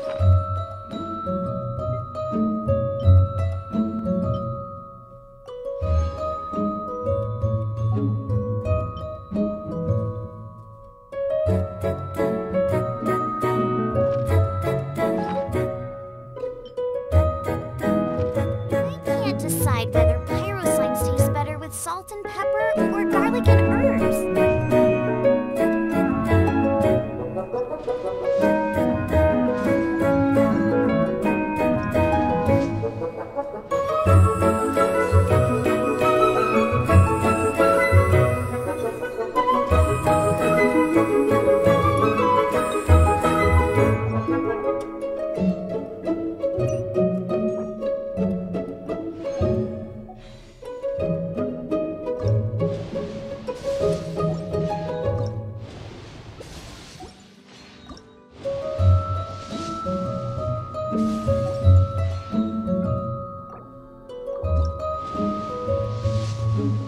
I can't decide. thank mm -hmm. you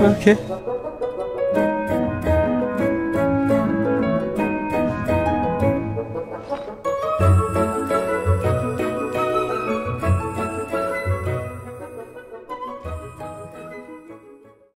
이렇게?